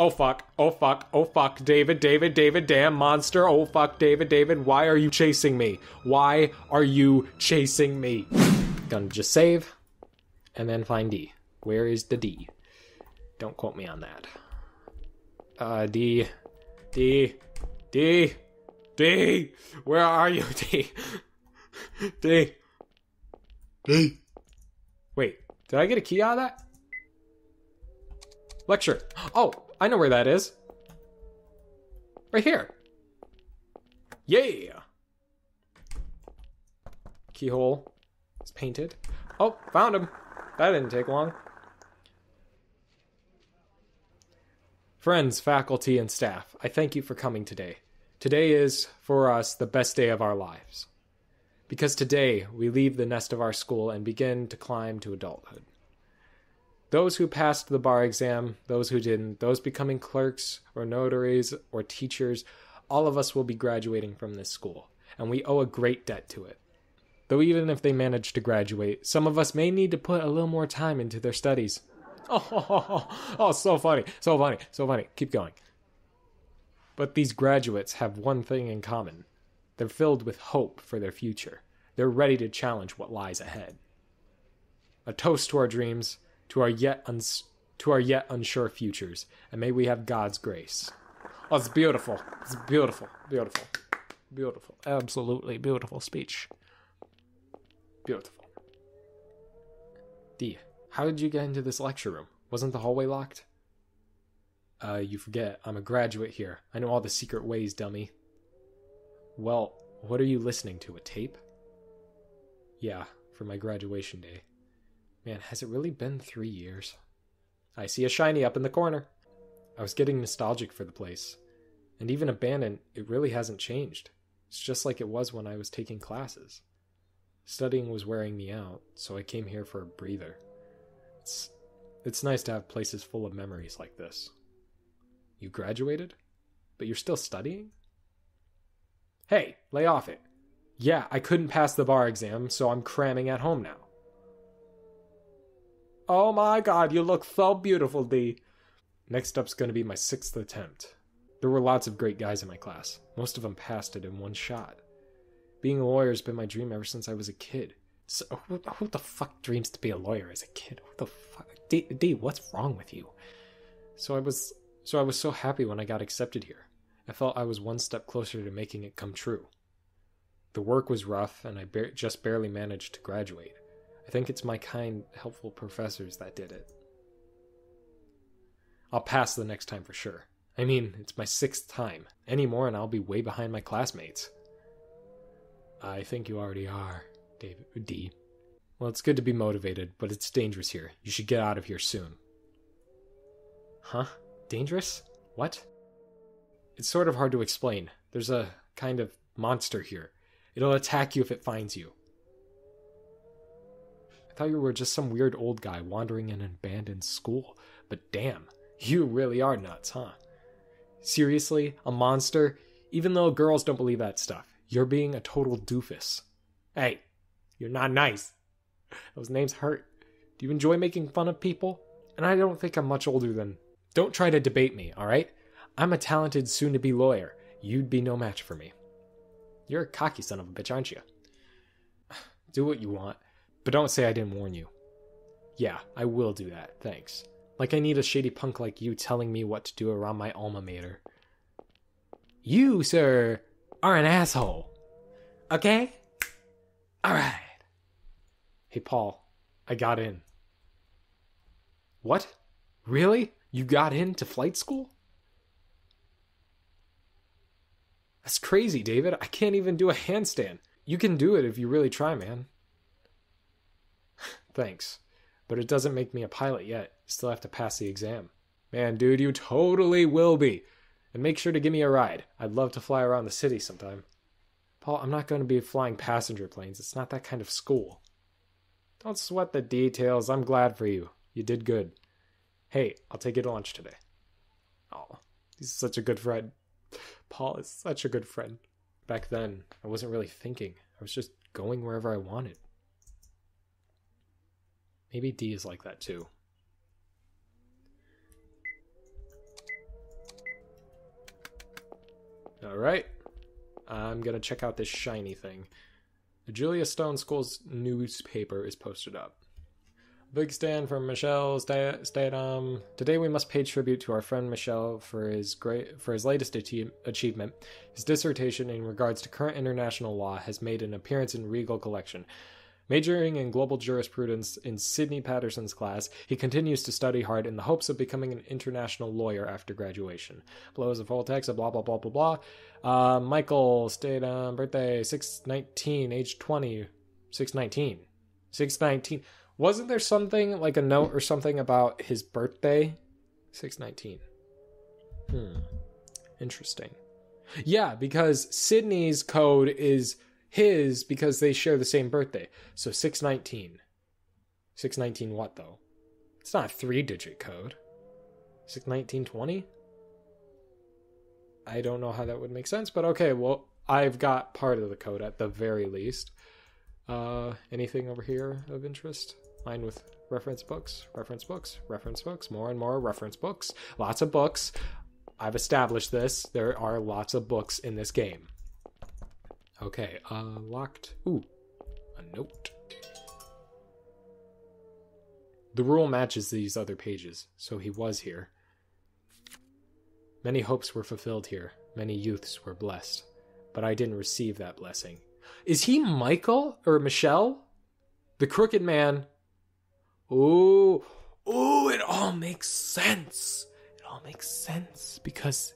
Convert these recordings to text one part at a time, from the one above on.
Oh fuck, oh fuck, oh fuck, David, David, David, damn monster, oh fuck, David, David, why are you chasing me? Why are you chasing me? Gonna just save, and then find D. Where is the D? Don't quote me on that. Uh, D, D, D, D, where are you, D? D, D. Wait, did I get a key out of that? Lecture. Oh, I know where that is. Right here. Yeah. Keyhole is painted. Oh, found him. That didn't take long. Friends, faculty, and staff, I thank you for coming today. Today is, for us, the best day of our lives. Because today we leave the nest of our school and begin to climb to adulthood. Those who passed the bar exam, those who didn't, those becoming clerks or notaries or teachers, all of us will be graduating from this school, and we owe a great debt to it. Though even if they manage to graduate, some of us may need to put a little more time into their studies. Oh, oh, oh, oh, so funny, so funny, so funny. Keep going. But these graduates have one thing in common they're filled with hope for their future. They're ready to challenge what lies ahead. A toast to our dreams, to our yet uns- to our yet unsure futures, and may we have God's grace. Oh, it's beautiful. It's beautiful, beautiful, beautiful. Absolutely beautiful speech. Beautiful. D. How did you get into this lecture room? Wasn't the hallway locked? Uh, you forget. I'm a graduate here. I know all the secret ways, dummy. Well, what are you listening to? A tape? Yeah, for my graduation day. Man, has it really been three years? I see a shiny up in the corner. I was getting nostalgic for the place. And even abandoned, it really hasn't changed. It's just like it was when I was taking classes. Studying was wearing me out, so I came here for a breather. It's it's nice to have places full of memories like this. You graduated? But you're still studying? Hey, lay off it. Yeah, I couldn't pass the bar exam, so I'm cramming at home now. Oh my god, you look so beautiful, D. Next up's gonna be my sixth attempt. There were lots of great guys in my class. Most of them passed it in one shot. Being a lawyer's been my dream ever since I was a kid. So who, who the fuck dreams to be a lawyer as a kid? Who the fuck? D, D, what's wrong with you? So I was, so I was so happy when I got accepted here. I felt I was one step closer to making it come true. The work was rough, and I ba- just barely managed to graduate. I think it's my kind, helpful professors that did it. I'll pass the next time for sure. I mean, it's my sixth time. Any more, and I'll be way behind my classmates. I think you already are, David D. Well, it's good to be motivated, but it's dangerous here. You should get out of here soon. Huh? Dangerous? What? It's sort of hard to explain. There's a kind of monster here. It'll attack you if it finds you. I thought you were just some weird old guy wandering in an abandoned school, but damn, you really are nuts, huh? Seriously? A monster? Even though girls don't believe that stuff, you're being a total doofus. Hey, you're not nice. Those names hurt. Do you enjoy making fun of people? And I don't think I'm much older than. Don't try to debate me, alright? I'm a talented, soon to be lawyer. You'd be no match for me. You're a cocky son of a bitch, aren't you? Do what you want, but don't say I didn't warn you. Yeah, I will do that, thanks. Like I need a shady punk like you telling me what to do around my alma mater. You, sir, are an asshole. Okay? Alright. Hey, Paul, I got in. What? Really? You got into flight school? That's crazy, David. I can't even do a handstand. You can do it if you really try, man. Thanks. But it doesn't make me a pilot yet. Still have to pass the exam. Man, dude, you totally will be. And make sure to give me a ride. I'd love to fly around the city sometime. Paul, I'm not going to be flying passenger planes. It's not that kind of school. Don't sweat the details. I'm glad for you. You did good. Hey, I'll take you to lunch today. Oh, he's such a good friend. Paul is such a good friend. Back then, I wasn't really thinking. I was just going wherever I wanted. Maybe D is like that too. All right. I'm to check out this shiny thing. The Julius Stone School's newspaper is posted up. Big stand from Michel Statham. Today we must pay tribute to our friend Michelle for his great for his latest achieve, achievement. His dissertation in regards to current international law has made an appearance in Regal Collection. Majoring in global jurisprudence in Sidney Patterson's class, he continues to study hard in the hopes of becoming an international lawyer after graduation. Below is a full text of blah blah blah blah blah. Uh, Michael stayed on birthday six nineteen, age twenty, six nineteen, six nineteen. Wasn't there something like a note or something about his birthday? Six nineteen. Hmm. Interesting. Yeah, because Sydney's code is his because they share the same birthday. So 619. 619 what though? It's not a three digit code. 61920? I don't know how that would make sense, but okay, well, I've got part of the code at the very least. Uh, anything over here of interest? Mine with reference books, reference books, reference books, more and more reference books, lots of books. I've established this. There are lots of books in this game. Okay, uh, locked. Ooh, a note. The rule matches these other pages, so he was here. Many hopes were fulfilled here, many youths were blessed, but I didn't receive that blessing. Is he Michael or Michelle? The crooked man. Ooh, ooh, it all makes sense. It all makes sense because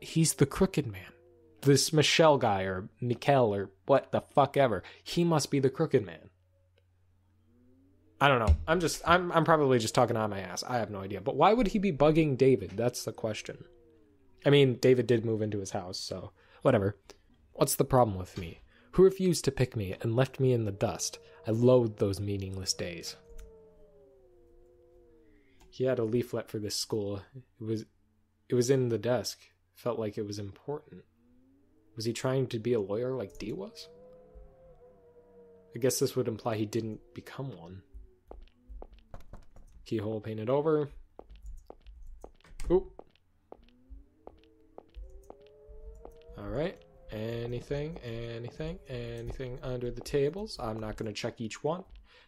he's the crooked man this Michelle guy or Mikkel or what the fuck ever. He must be the crooked man. I don't know. I'm just I'm I'm probably just talking on my ass. I have no idea. But why would he be bugging David? That's the question. I mean, David did move into his house, so whatever. What's the problem with me? Who refused to pick me and left me in the dust? I loathe those meaningless days. He had a leaflet for this school. It was it was in the desk. Felt like it was important. Was he trying to be a lawyer like D was? I guess this would imply he didn't become one. Keyhole painted over. Oop. Alright. Anything, anything, anything under the tables. I'm not going to check each one.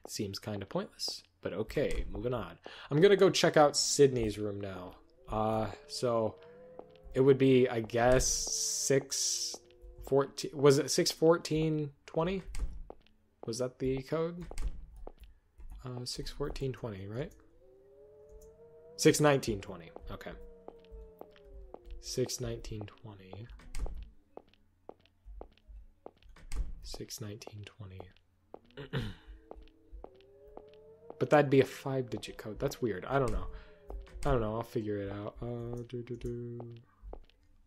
Seems kind of pointless. But okay, moving on. I'm going to go check out Sydney's room now. Uh, so it would be, I guess, 6 14. Was it 6 14 20? Was that the code? Uh, 6 14 20, right? 6 19 20. Okay. 6 19 20. 6 19 20. but that'd be a five digit code. That's weird. I don't know. I don't know. I'll figure it out. Uh, do, do, do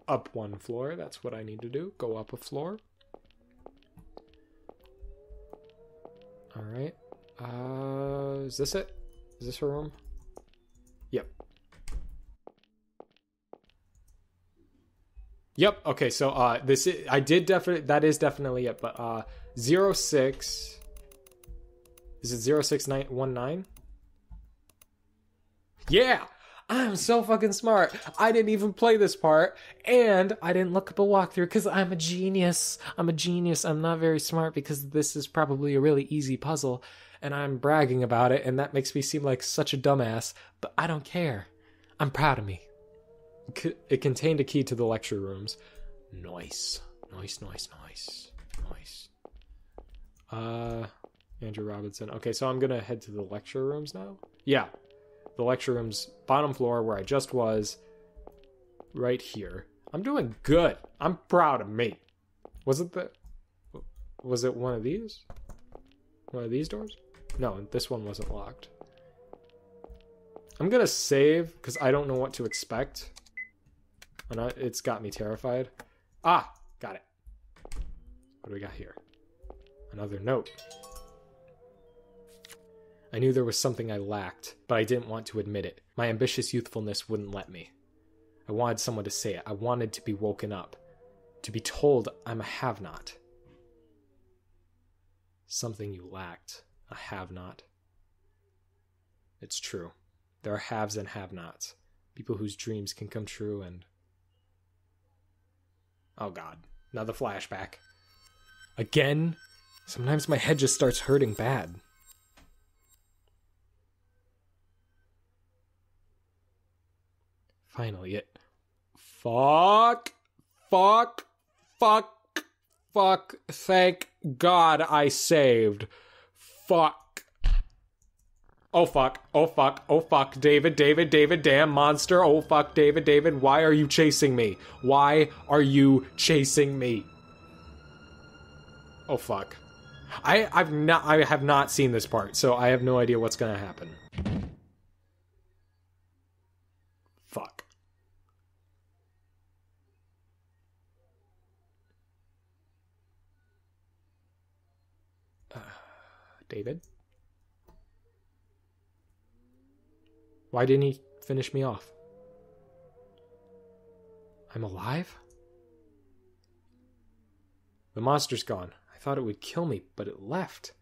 up one floor. That's what I need to do. Go up a floor. All right. Uh, is this it? Is this her room? Yep. Yep. Okay. So uh, this is, I did definitely that is definitely it. But uh, zero six. Is it zero six nine one nine? Yeah. I'm so fucking smart. I didn't even play this part, and I didn't look up a walkthrough because I'm a genius. I'm a genius. I'm not very smart because this is probably a really easy puzzle, and I'm bragging about it, and that makes me seem like such a dumbass, but I don't care. I'm proud of me. It contained a key to the lecture rooms. Nice. Nice, nice, nice. Nice. Uh, Andrew Robinson. Okay, so I'm gonna head to the lecture rooms now. Yeah, the lecture room's bottom floor where I just was, right here. I'm doing good. I'm proud of me. Was it the. Was it one of these? One of these doors? No, this one wasn't locked. I'm gonna save because I don't know what to expect. And I, it's got me terrified. Ah, got it. What do we got here? Another note. I knew there was something I lacked, but I didn't want to admit it. My ambitious youthfulness wouldn't let me. I wanted someone to say it. I wanted to be woken up, to be told I'm a have not. Something you lacked, a have not. It's true. There are haves and have nots, people whose dreams can come true and Oh god. Another flashback. Again? Sometimes my head just starts hurting bad. Finally, it. Fuck. Fuck. Fuck. Fuck. Thank God I saved. Fuck. Oh fuck. Oh fuck. Oh fuck. David, David, David, damn monster. Oh fuck, David, David. Why are you chasing me? Why are you chasing me? Oh fuck. I I've not I have not seen this part, so I have no idea what's gonna happen. Fuck. Uh, David? Why didn't he finish me off? I'm alive? The monster's gone. I thought it would kill me, but it left.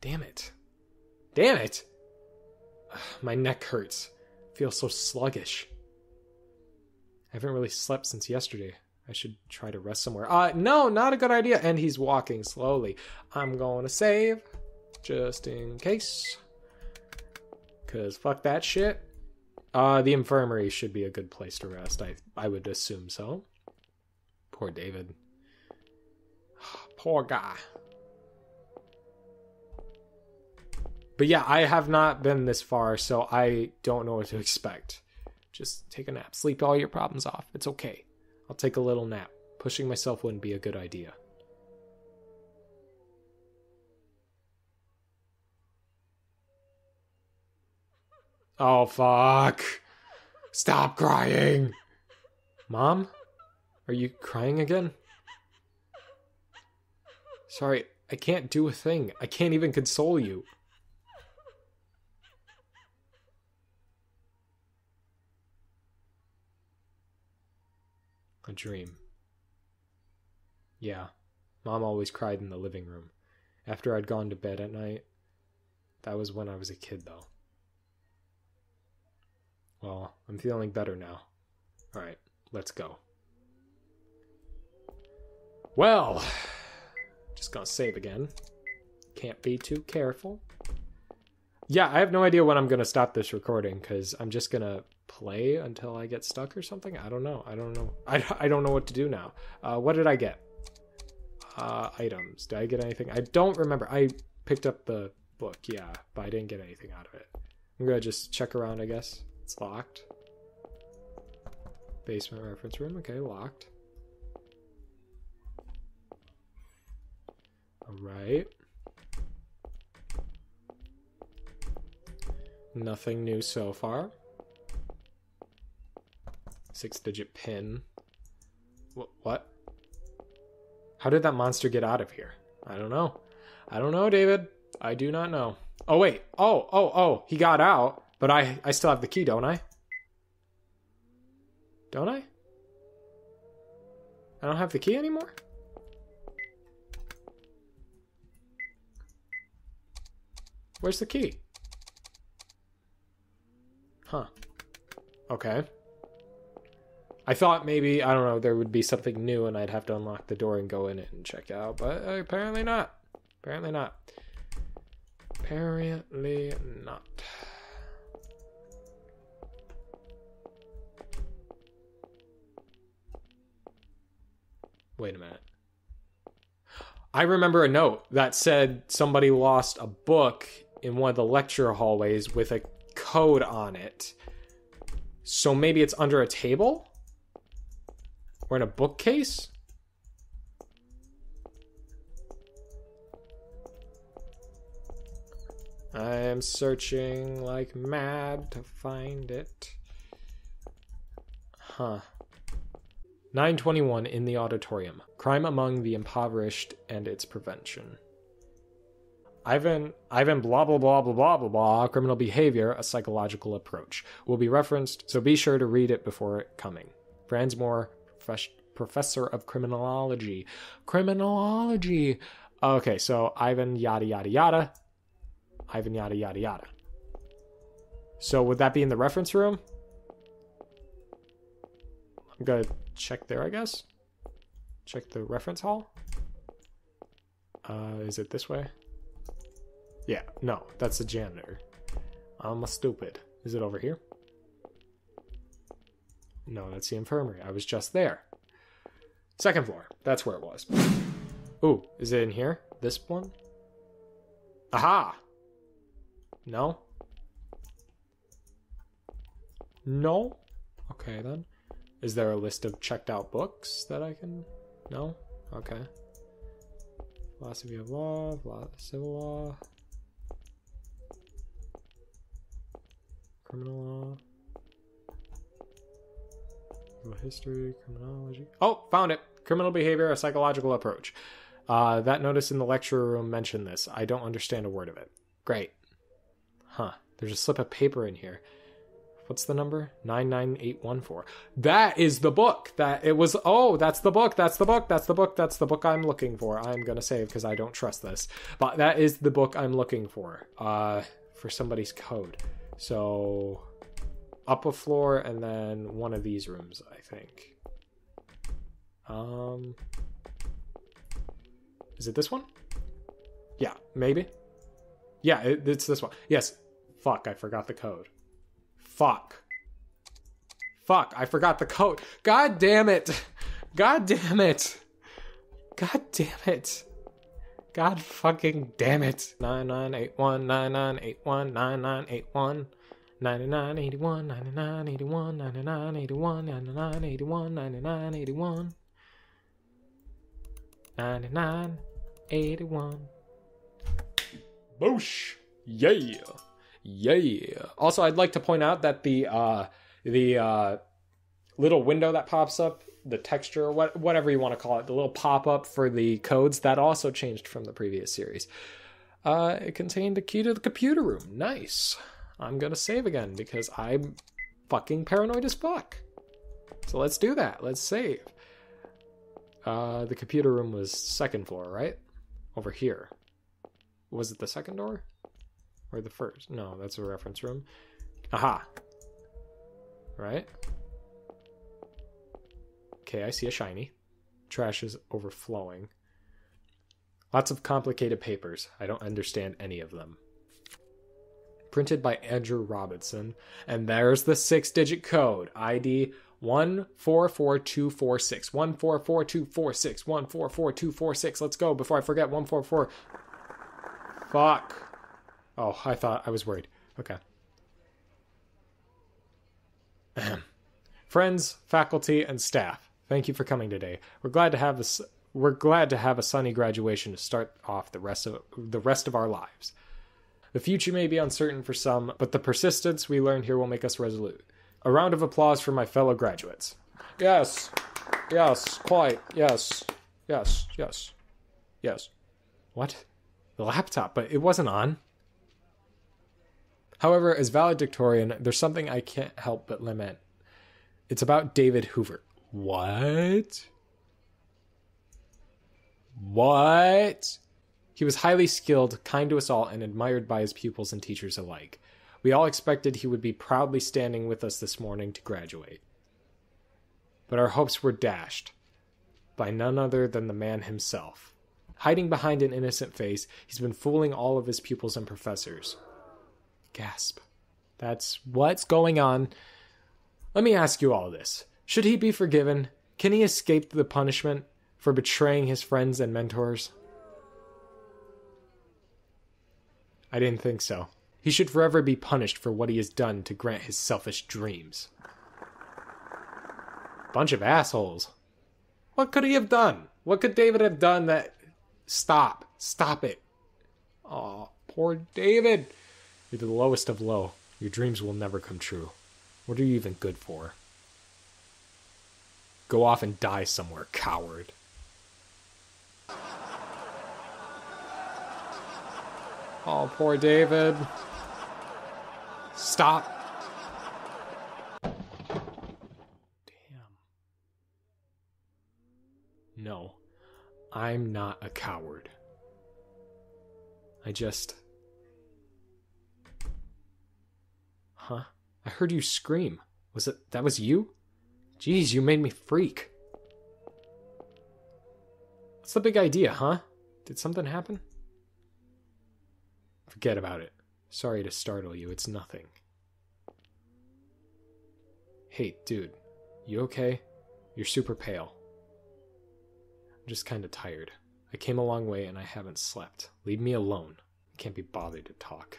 Damn it. Damn it! Ugh, my neck hurts. I feel so sluggish. I haven't really slept since yesterday. I should try to rest somewhere. Uh, no, not a good idea. And he's walking slowly. I'm going to save, just in case. Because fuck that shit. Uh, the infirmary should be a good place to rest. I, I would assume so. Poor David. Poor guy. But yeah, I have not been this far, so I don't know what to expect. Just take a nap. Sleep all your problems off. It's okay. I'll take a little nap. Pushing myself wouldn't be a good idea. Oh, fuck. Stop crying. Mom? Are you crying again? Sorry, I can't do a thing. I can't even console you. A dream. Yeah, Mom always cried in the living room. After I'd gone to bed at night. That was when I was a kid, though. Well, I'm feeling better now. Alright, let's go. Well, just gonna save again. Can't be too careful. Yeah, I have no idea when I'm gonna stop this recording because I'm just gonna play until I get stuck or something. I don't know. I don't know. I, I don't know what to do now. Uh, what did I get? Uh, items. Did I get anything? I don't remember. I picked up the book, yeah, but I didn't get anything out of it. I'm gonna just check around, I guess. It's locked. Basement reference room. Okay, locked. Alright. Nothing new so far. Six digit pin. What? What? How did that monster get out of here? I don't know. I don't know, David. I do not know. Oh, wait. Oh, oh, oh. He got out, but I, I still have the key, don't I? Don't I? I don't have the key anymore? Where's the key? Huh. Okay. I thought maybe, I don't know, there would be something new and I'd have to unlock the door and go in it and check out, but apparently not. Apparently not. Apparently not. Wait a minute. I remember a note that said somebody lost a book in one of the lecture hallways with a code on it. So maybe it's under a table? Or in a bookcase? I am searching like mad to find it. Huh. 921 in the auditorium. Crime among the impoverished and its prevention. Ivan, Ivan, blah, blah, blah, blah, blah, blah, blah, criminal behavior, a psychological approach, will be referenced, so be sure to read it before coming. Franz Moore, professor of criminology. Criminology! Okay, so Ivan, yada, yada, yada. Ivan, yada, yada, yada. So would that be in the reference room? I'm gonna check there, I guess. check the reference hall. Uh, is it this way? Yeah, no, that's the janitor. I'm a stupid. Is it over here? No, that's the infirmary. I was just there. Second floor. That's where it was. Ooh, is it in here? This one? Aha! No? No? Okay then. Is there a list of checked out books that I can. No? Okay. Philosophy of law, civil law, criminal law, history, criminology. Oh, found it! Criminal behavior, a psychological approach. Uh, that notice in the lecture room mentioned this. I don't understand a word of it. Great. Huh. There's a slip of paper in here. What's the number? 99814. That is the book. That it was oh, that's the book. That's the book. That's the book. That's the book I'm looking for. I'm going to save because I don't trust this. But that is the book I'm looking for. Uh for somebody's code. So up a floor and then one of these rooms, I think. Um Is it this one? Yeah, maybe. Yeah, it, it's this one. Yes. Fuck, I forgot the code. Fuck. Fuck, I forgot the code. God damn it. God damn it. God damn it. God fucking damn it. 9981 9981 9981 9981 9981 9981 9981 9981 9981 Boosh! Yeah! Yeah. Also, I'd like to point out that the uh, the uh, little window that pops up, the texture, what whatever you want to call it, the little pop up for the codes, that also changed from the previous series. Uh, it contained a key to the computer room. Nice. I'm gonna save again because I'm fucking paranoid as fuck. So let's do that. Let's save. Uh, the computer room was second floor, right? Over here. Was it the second door? Or the first? No, that's a reference room. Aha. Right? Okay, I see a shiny. Trash is overflowing. Lots of complicated papers. I don't understand any of them. Printed by Andrew Robinson. And there's the six digit code ID 144246. 144246. 144246. Let's go before I forget 144. Fuck. Oh, I thought I was worried. Okay. Friends, faculty, and staff, thank you for coming today. We're glad to have a, we're glad to have a sunny graduation to start off the rest of the rest of our lives. The future may be uncertain for some, but the persistence we learn here will make us resolute. A round of applause for my fellow graduates. Yes. Yes, quite. Yes. Yes. Yes. Yes. What? The laptop, but it wasn't on. However, as valedictorian, there's something I can't help but lament. It's about David Hoover. What? What? He was highly skilled, kind to us all, and admired by his pupils and teachers alike. We all expected he would be proudly standing with us this morning to graduate. But our hopes were dashed by none other than the man himself. Hiding behind an innocent face, he's been fooling all of his pupils and professors. Gasp. That's what's going on. Let me ask you all this. Should he be forgiven? Can he escape the punishment for betraying his friends and mentors? I didn't think so. He should forever be punished for what he has done to grant his selfish dreams. Bunch of assholes. What could he have done? What could David have done that. Stop. Stop it. Oh, poor David. You're the lowest of low. Your dreams will never come true. What are you even good for? Go off and die somewhere, coward. Oh, poor David. Stop. Damn. No, I'm not a coward. I just. Huh? I heard you scream. Was it that was you? Jeez, you made me freak. What's the big idea, huh? Did something happen? Forget about it. Sorry to startle you, it's nothing. Hey, dude, you okay? You're super pale. I'm just kinda tired. I came a long way and I haven't slept. Leave me alone. I can't be bothered to talk.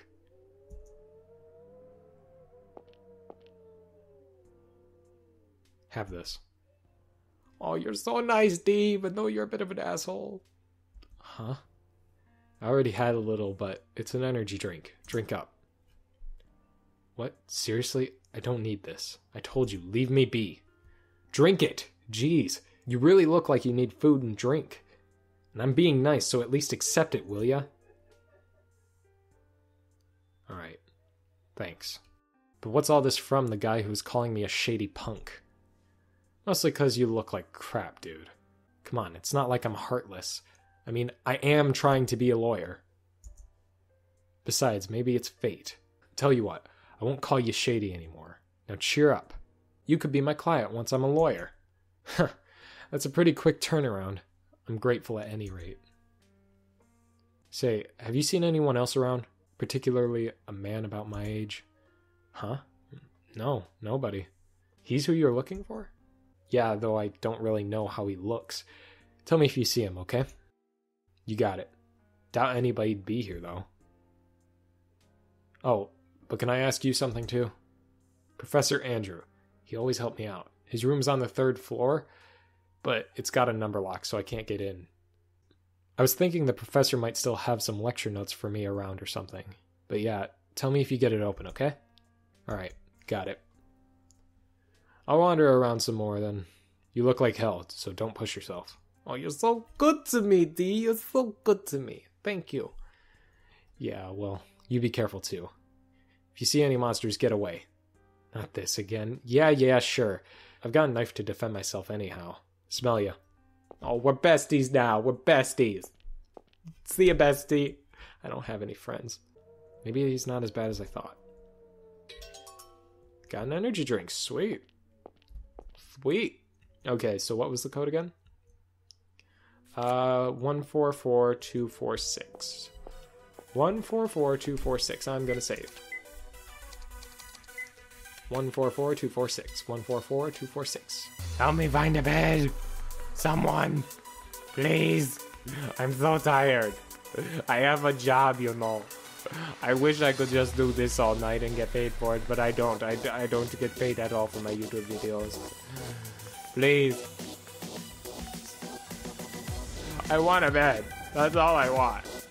Have this. Oh, you're so nice, D, but no, you're a bit of an asshole. Huh? I already had a little, but it's an energy drink. Drink up. What? Seriously? I don't need this. I told you, leave me be. Drink it! Jeez, you really look like you need food and drink. And I'm being nice, so at least accept it, will ya? Alright. Thanks. But what's all this from the guy who's calling me a shady punk? Mostly because you look like crap, dude. Come on, it's not like I'm heartless. I mean, I am trying to be a lawyer. Besides, maybe it's fate. Tell you what, I won't call you shady anymore. Now cheer up. You could be my client once I'm a lawyer. Huh, that's a pretty quick turnaround. I'm grateful at any rate. Say, have you seen anyone else around? Particularly a man about my age? Huh? No, nobody. He's who you're looking for? Yeah, though I don't really know how he looks. Tell me if you see him, okay? You got it. Doubt anybody'd be here, though. Oh, but can I ask you something too? Professor Andrew. He always helped me out. His room's on the third floor, but it's got a number lock, so I can't get in. I was thinking the professor might still have some lecture notes for me around or something. But yeah, tell me if you get it open, okay? Alright, got it. I'll wander around some more then. You look like hell, so don't push yourself. Oh, you're so good to me, D. You're so good to me. Thank you. Yeah, well, you be careful too. If you see any monsters, get away. Not this again. Yeah, yeah, sure. I've got a knife to defend myself anyhow. Smell ya. Oh, we're besties now. We're besties. See ya, bestie. I don't have any friends. Maybe he's not as bad as I thought. Got an energy drink. Sweet. Sweet. Okay, so what was the code again? Uh, 144246. 144246. I'm gonna save. 144246. 144246. Help me find a bed! Someone! Please! I'm so tired. I have a job, you know. I wish I could just do this all night and get paid for it, but I don't. I, I don't get paid at all for my YouTube videos. Please. I want a bed. That's all I want.